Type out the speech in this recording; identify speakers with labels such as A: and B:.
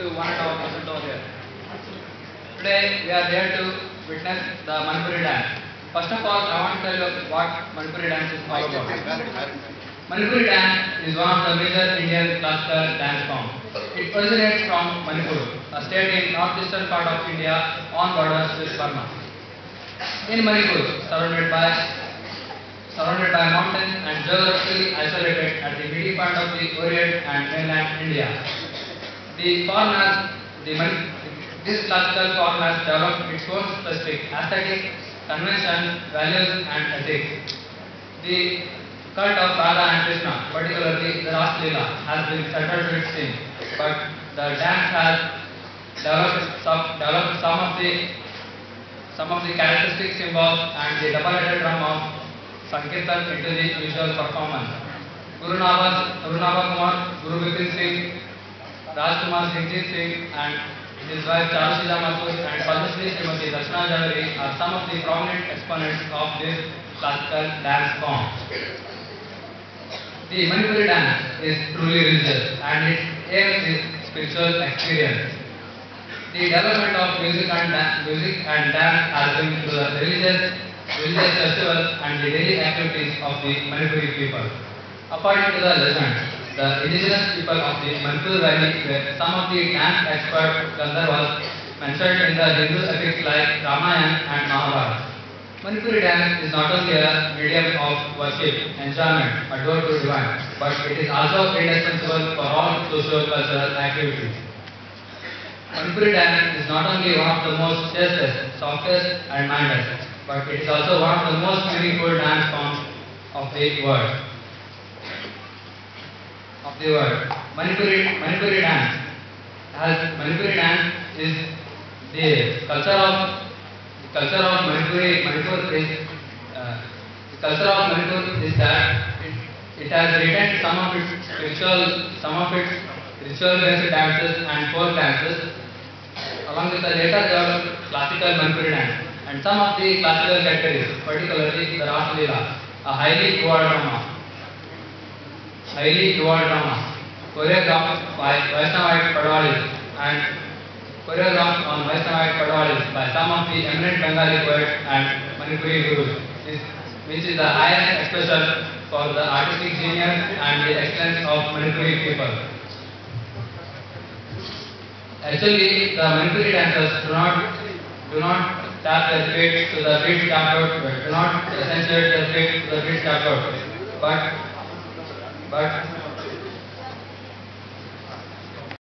A: to over. Today we are here to witness the Manipuri dance. First of all, I want to tell you what Manipuri dance is all about. Manipuri dance is one of the major Indian classical dance forms. It originates from Manipur, a state in northeastern part of India on borders with Burma. In Manipur, surrounded by surrounded by mountains and geographically isolated at the middle point of the Orient and mainland India. The form has the this classical form has developed its own specific aesthetic, convention, values and ethics. The cult of Radha and Krishna, particularly the Ras Leela, has been central to its theme, but the dance has developed some, developed some of the some of the characteristic symbols and the double-headed drum of Sankirtan into the visual performance. Guru Navas, Guru Kumar, Guru Bipin Singh, Rajkumar Singhjit Singh and his wife Charusila Mathur and Padmashri Srimati Darshana Jhaveri are some of the prominent exponents of this classical dance form. The Manipuri dance is truly religious and its aim is spiritual experience. The development of music and dance, music and dance has been to the religious, religious festivals and the daily activities of the Manipuri people. According to the legend, the indigenous people of the Manipur Valley were some of the dance expert Gandharvas mentioned in the Hindu epics like Ramayana and Mahabharata. Manipuri dance is not only a medium of worship, enjoyment, adore to divine, but it is also indispensable for all socio-cultural activities. Manipuri dance is not only one of the most chastest, softest and mildest, but it is also one of the most meaningful dance forms of the world. Of the world. Manipuri, Manipuri dance has Manipuri dance is the culture of the culture of Manipuri Manipur is uh, the culture of Manipur is that it, it has retained some of its spiritual some of its ritual based dances and folk dances along with the later developed classical Manipuri dance and some of the classical categories, particularly the Ras Leela, a highly evolved drama, highly drama, choreographed by Vaishnavite Padavalis and choreographed on Vaishnavite Padavalis by some of the eminent Bengali poets and Manipuri gurus, which is the highest expression for the artistic genius and the excellence of Manipuri people. Actually, the Manipuri dancers do not do not tap their feet to the beat tapped out, do not accentuate their feet to the beat tapped out, but but